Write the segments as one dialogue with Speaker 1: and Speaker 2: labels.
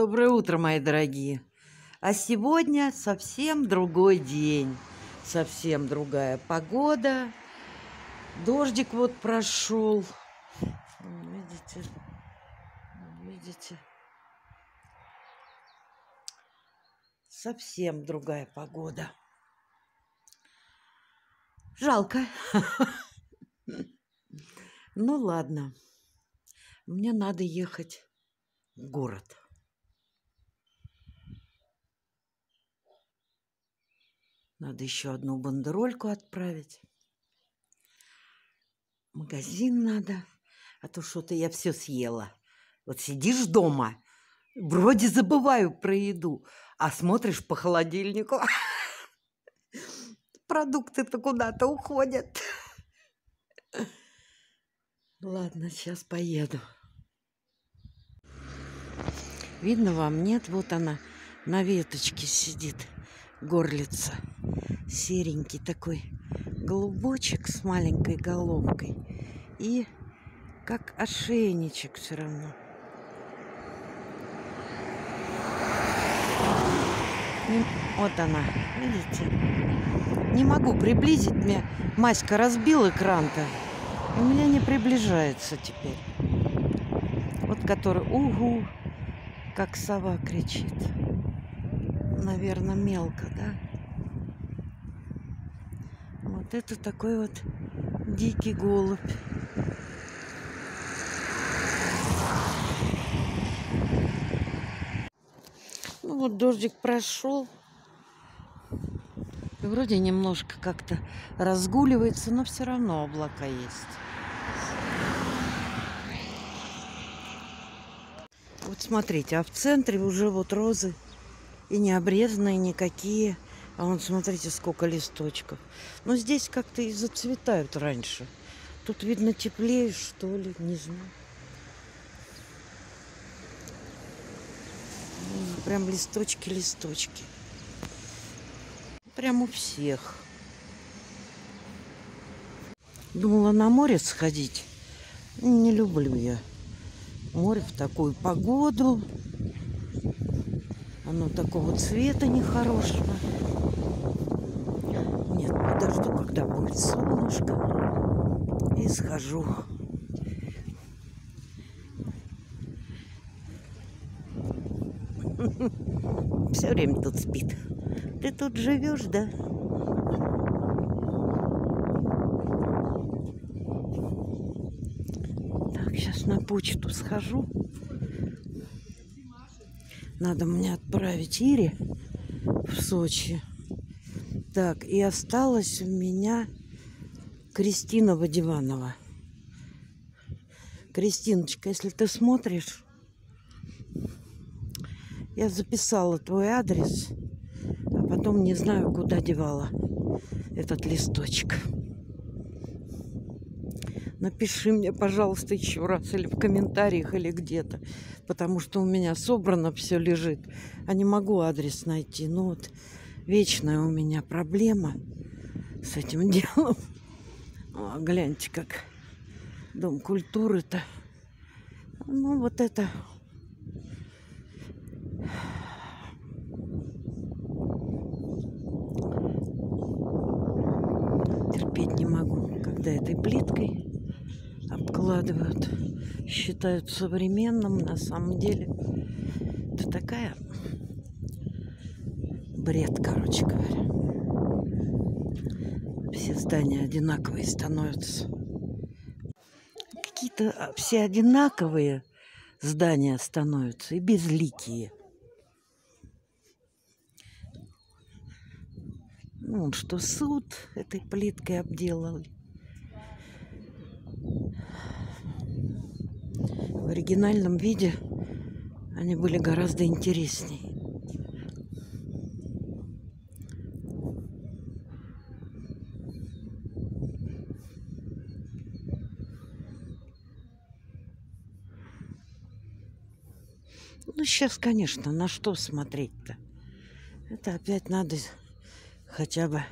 Speaker 1: Доброе утро, мои дорогие. А сегодня совсем другой день, совсем другая погода. Дождик вот прошел. Видите? Видите? Совсем другая погода. Жалко. Ну ладно. Мне надо ехать в город. Надо еще одну бандерольку отправить. Магазин надо. А то что-то я все съела. Вот сидишь дома, вроде забываю про еду, а смотришь по холодильнику. Продукты-то куда-то уходят. Ладно, сейчас поеду. Видно вам? Нет? Вот она на веточке сидит, горлица серенький такой голубочек с маленькой головкой. И как ошейничек все равно. Вот она, видите? Не могу приблизить. Мне Маська разбил экран-то. У меня не приближается теперь. Вот который угу, как сова кричит. Наверное, мелко, да? Вот это такой вот дикий голубь. Ну вот дождик прошел. И вроде немножко как-то разгуливается, но все равно облака есть. Вот смотрите, а в центре уже вот розы и не обрезанные никакие. А вон, смотрите, сколько листочков. Но здесь как-то и зацветают раньше. Тут, видно, теплее, что ли, не знаю. Прям листочки-листочки. Прям у всех. Думала на море сходить. Не люблю я море в такую погоду. Оно такого цвета нехорошего. Нет, подожду, когда будет солнышко. И схожу. Все время тут спит. Ты тут живешь, да? Так, сейчас на почту схожу. Надо мне отправить Ире в Сочи. Так, и осталась у меня Кристина Водиванова. Кристиночка, если ты смотришь, я записала твой адрес, а потом не знаю, куда девала этот листочек. Напиши мне, пожалуйста, еще раз или в комментариях, или где-то, потому что у меня собрано все лежит, а не могу адрес найти. Ну вот, вечная у меня проблема с этим делом. О, гляньте, как Дом культуры-то. Ну, вот это... Терпеть не могу, когда этой плиткой обкладывают. Считают современным, на самом деле. Это такая бред, короче говоря. Все здания одинаковые становятся. Какие-то все одинаковые здания становятся и безликие. Ну, что суд этой плиткой обделали. Оригинальном виде они были гораздо интереснее. Ну, сейчас, конечно, на что смотреть-то? Это опять надо хотя бы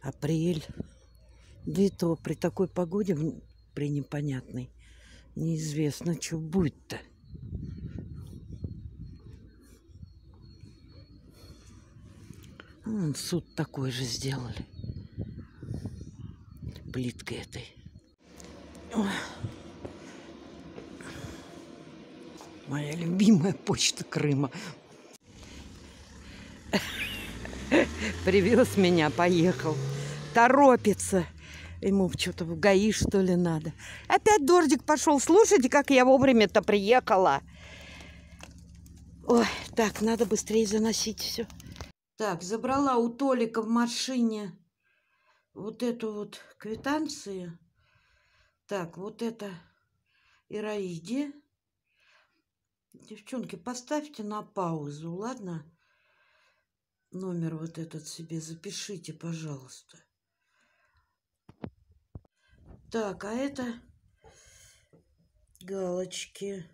Speaker 1: апрель. Да и то при такой погоде, при непонятной, Неизвестно, что будет-то. Вон суд такой же сделали. Плиткой этой. Моя любимая почта Крыма. Привез меня, поехал. Торопится. Ему что-то в ГАИ, что ли, надо. Опять дождик пошел. Слушайте, как я вовремя-то приехала. Ой, так, надо быстрее заносить все. Так, забрала у Толика в машине вот эту вот квитанцию. Так, вот это Ираиде. Девчонки, поставьте на паузу, ладно? Номер вот этот себе запишите, пожалуйста. Так, а это галочки.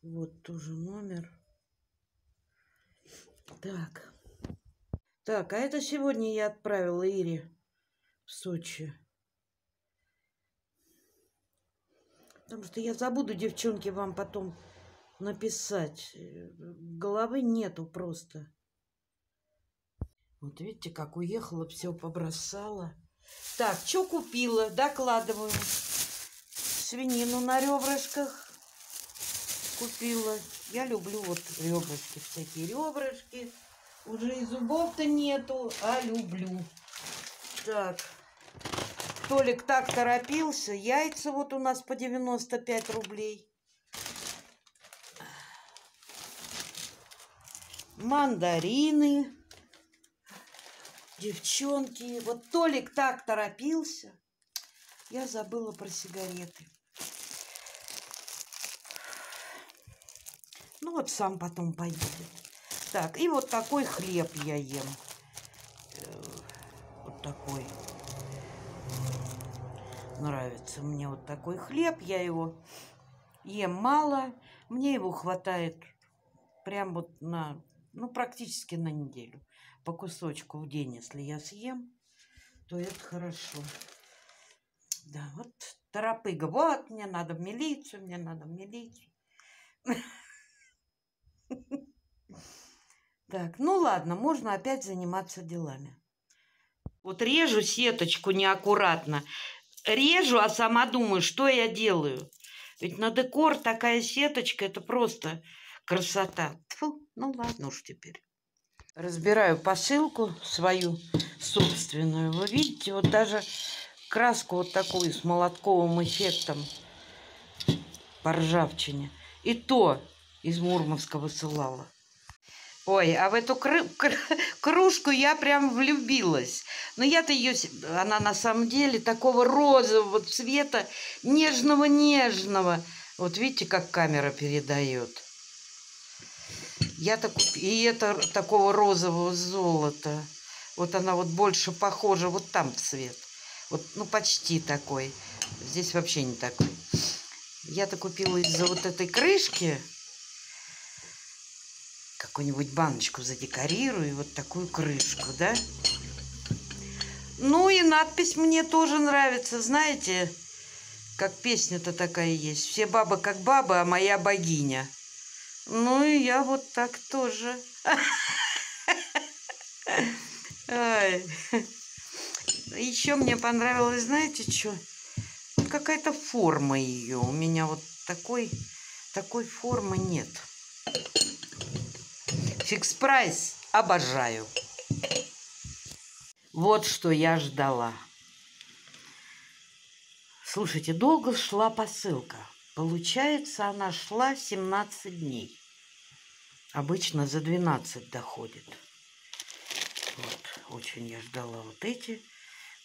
Speaker 1: Вот тоже номер. Так. Так, а это сегодня я отправила Ире в Сочи. Потому что я забуду, девчонки, вам потом написать. Головы нету просто. Вот видите, как уехала, все побросала. Так, что купила? Докладываю. Свинину на ребрышках купила. Я люблю вот ребрышки, всякие ребрышки. Уже и зубов-то нету, а люблю. Так. Толик так торопился. Яйца вот у нас по 95 рублей. Мандарины. Девчонки. Вот Толик так торопился. Я забыла про сигареты. Ну вот сам потом поедет. Так, и вот такой хлеб я ем. Э, вот такой. Нравится мне вот такой хлеб. Я его ем мало. Мне его хватает прям вот на, ну, практически на неделю. По кусочку в день, если я съем, то это хорошо. Да, вот торопыга. Вот, мне надо в милицию, мне надо в милицию. Так, ну ладно, можно опять заниматься делами. Вот режу сеточку неаккуратно. Режу, а сама думаю, что я делаю. Ведь на декор такая сеточка, это просто красота. Фу, ну ладно уж теперь. Разбираю посылку свою собственную. Вы видите, вот даже краску вот такую с молотковым эффектом по ржавчине. И то из Мурманска высылала. Ой, а в эту кры кружку я прям влюбилась. Но я-то ее... Она на самом деле такого розового цвета, нежного-нежного. Вот видите, как камера передает. Я-то куп... И это такого розового золота. Вот она вот больше похожа, вот там цвет. Вот, ну, почти такой. Здесь вообще не такой. Я-то купила из-за вот этой крышки какую-нибудь баночку задекорирую, вот такую крышку, да? Ну и надпись мне тоже нравится, знаете, как песня-то такая есть. Все бабы как бабы, а моя богиня. Ну и я вот так тоже. Еще мне понравилось, знаете, что? Какая-то форма ее. У меня вот такой, такой формы нет. Фикс прайс обожаю. Вот что я ждала. Слушайте, долго шла посылка. Получается, она шла 17 дней. Обычно за 12 доходит. Вот, очень я ждала вот эти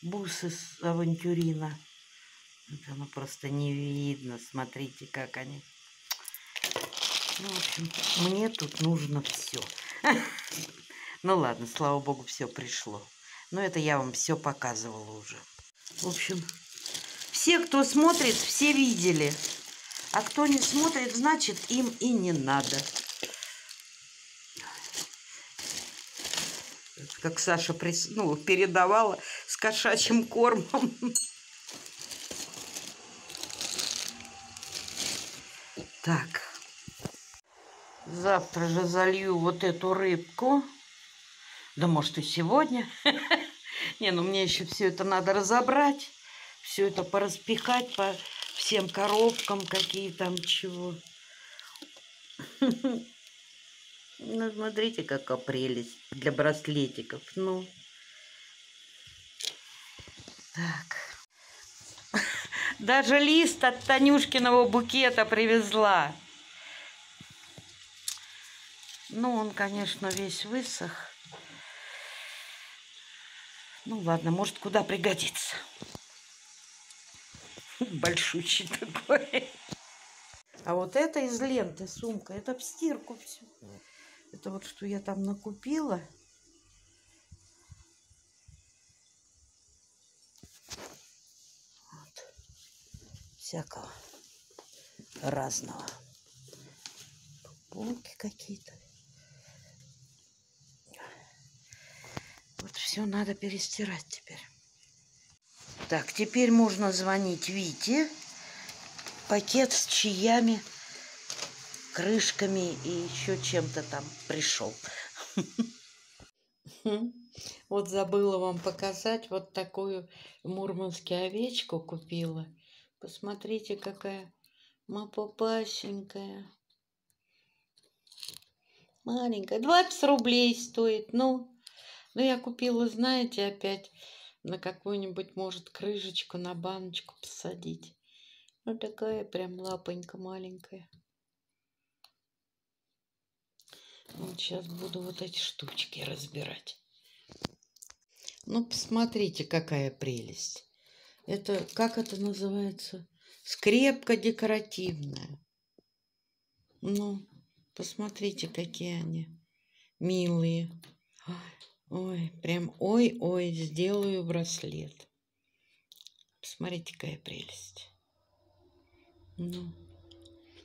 Speaker 1: бусы с авантюрина. Это оно просто не видно. Смотрите, как они. Ну, в общем, мне тут нужно все. Ну ладно, слава богу, все пришло. Но это я вам все показывала уже. В общем, все, кто смотрит, все видели. А кто не смотрит, значит, им и не надо. Как Саша ну, передавала с кошачьим кормом. Так. Завтра же залью вот эту рыбку. Да может и сегодня. Не, ну мне еще все это надо разобрать. Все это пораспихать по всем коробкам, какие там чего. Ну, смотрите, какая прелесть для браслетиков. Ну. Так. Даже лист от Танюшкиного букета привезла. Ну, он, конечно, весь высох. Ну, ладно, может, куда пригодится. Большущий такой. А вот это из ленты сумка, это в стирку все. Это вот что я там накупила. Вот. Всякого разного. Полки какие-то. Вот все надо перестирать теперь. Так, теперь можно звонить Вите. Пакет с чаями, крышками и еще чем-то там пришел. Вот забыла вам показать, вот такую мурманскую овечку купила. Посмотрите, какая мапопасенькая. Маленькая, 20 рублей стоит, ну. Ну, я купила, знаете, опять на какую-нибудь, может, крышечку, на баночку посадить. Ну, такая прям лапонька маленькая. Вот сейчас буду вот эти штучки разбирать. Ну, посмотрите, какая прелесть. Это, как это называется? Скрепка декоративная. Ну, посмотрите, какие они милые. Ой, прям ой-ой, сделаю браслет. Посмотрите, какая прелесть. Ну,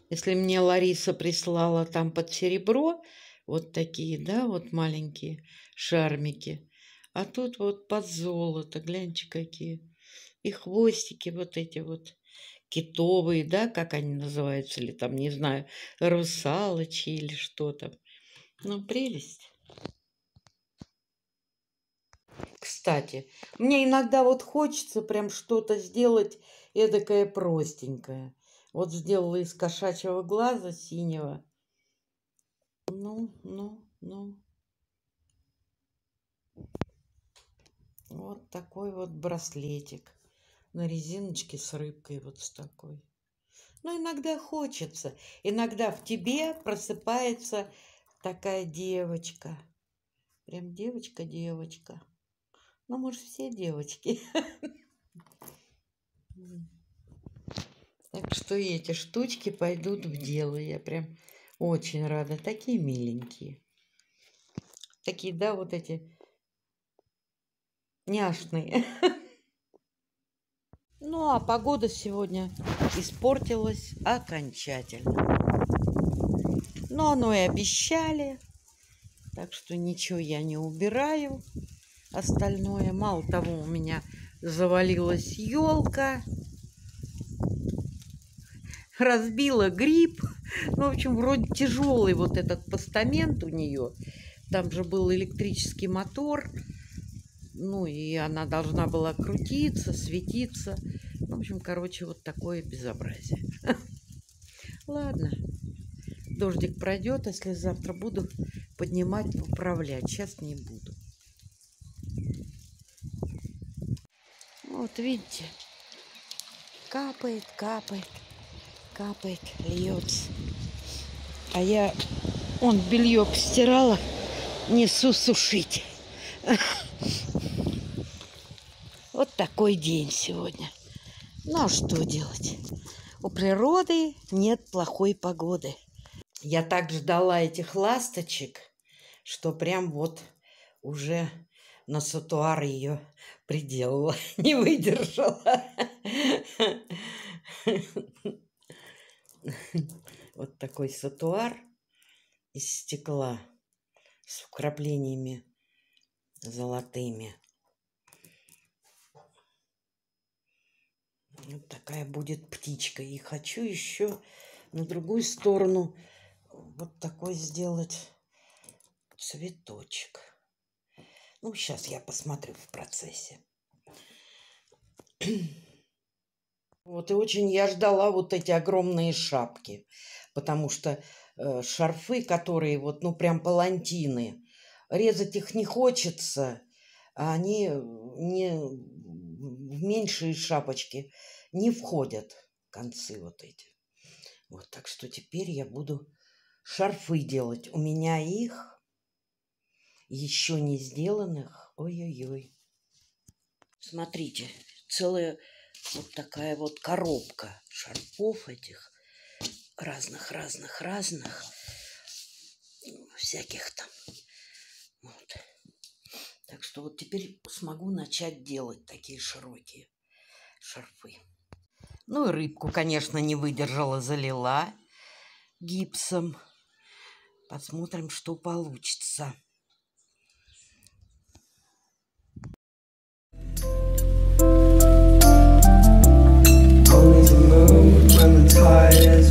Speaker 1: если мне Лариса прислала там под серебро, вот такие, да, вот маленькие шармики, а тут вот под золото, гляньте какие. И хвостики вот эти вот китовые, да, как они называются, или там, не знаю, русалочи или что там. Ну, прелесть. Кстати, мне иногда вот хочется прям что-то сделать эдакое простенькое. Вот сделала из кошачьего глаза синего. Ну, ну, ну. Вот такой вот браслетик на резиночке с рыбкой вот с такой. Но иногда хочется. Иногда в тебе просыпается такая девочка. Прям девочка-девочка. Ну, может, все девочки. Так что эти штучки пойдут в дело. Я прям очень рада. Такие миленькие. Такие, да, вот эти няшные. Ну, а погода сегодня испортилась окончательно. Но оно и обещали. Так что ничего я не убираю остальное. Мало того, у меня завалилась елка, разбила гриб. Ну, в общем, вроде тяжелый вот этот постамент у нее. Там же был электрический мотор. Ну, и она должна была крутиться, светиться. Ну, в общем, короче, вот такое безобразие. Ладно. Дождик пройдет, если завтра буду поднимать, поправлять. Сейчас не буду. Вот видите, капает, капает, капает, льется. А я, он белье постирала, несу сушить. Вот такой день сегодня. Ну а что делать? У природы нет плохой погоды. Я так ждала этих ласточек, что прям вот уже на сатуар ее приделала, не выдержала. Вот такой сатуар из стекла с вкраплениями золотыми. Вот такая будет птичка. И хочу еще на другую сторону вот такой сделать цветочек. Ну, сейчас я посмотрю в процессе. Вот и очень я ждала вот эти огромные шапки, потому что э, шарфы, которые вот, ну, прям палантины, резать их не хочется, а они не в меньшие шапочки не входят концы вот эти. Вот, так что теперь я буду шарфы делать. У меня их еще не сделанных. Ой-ой-ой. Смотрите, целая вот такая вот коробка шарфов этих разных-разных-разных. Всяких там. Вот. Так что вот теперь смогу начать делать такие широкие шарфы. Ну и рыбку, конечно, не выдержала, залила гипсом. Посмотрим, что получится. ties